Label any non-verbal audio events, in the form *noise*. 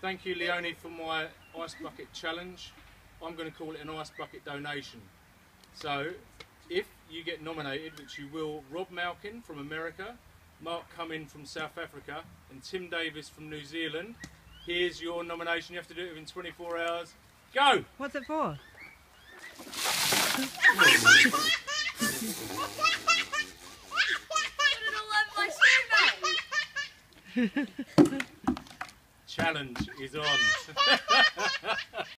Thank you, Leonie, for my ice bucket challenge. I'm going to call it an ice bucket donation. So, if you get nominated, which you will, Rob Malkin from America, Mark Cumming from South Africa, and Tim Davis from New Zealand, here's your nomination. You have to do it within 24 hours. Go! What's it for? *laughs* Challenge is on. *laughs*